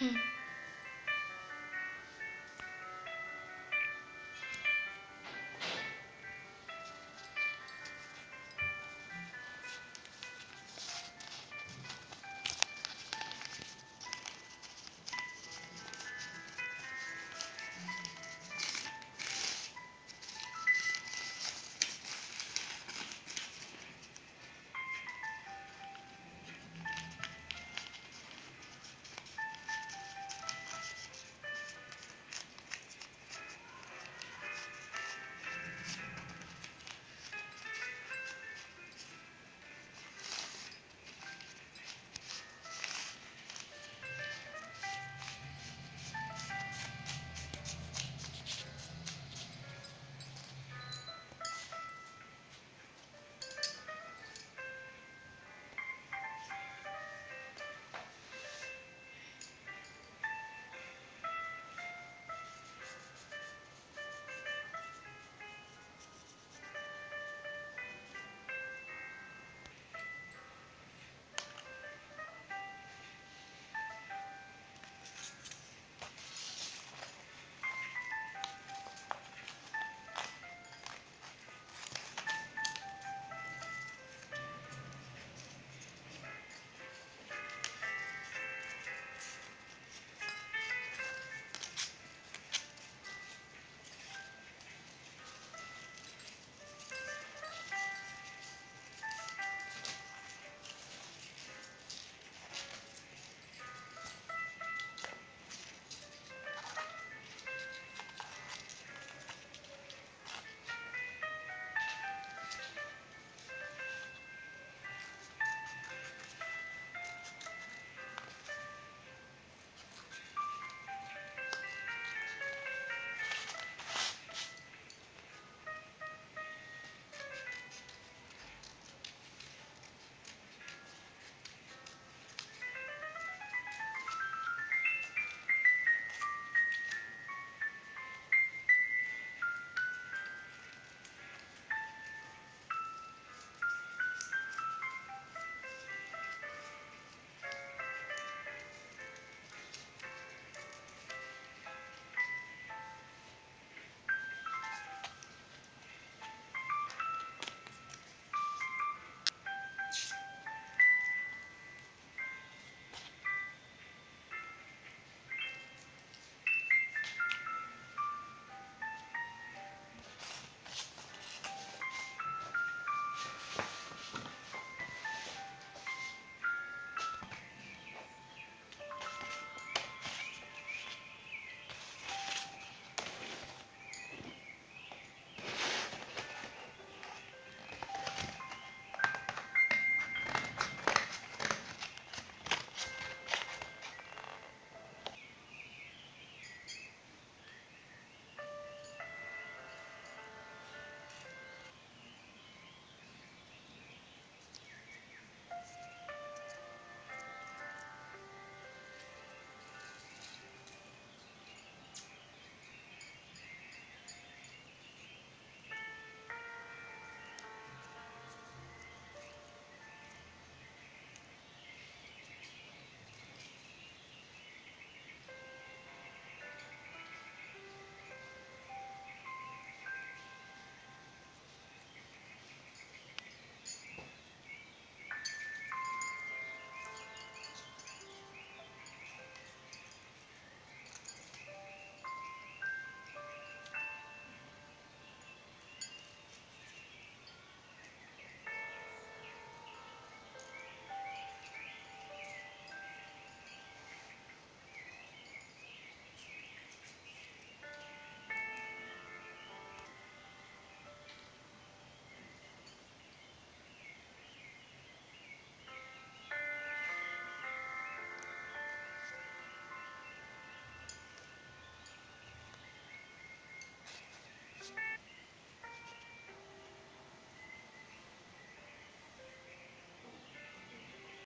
हम्म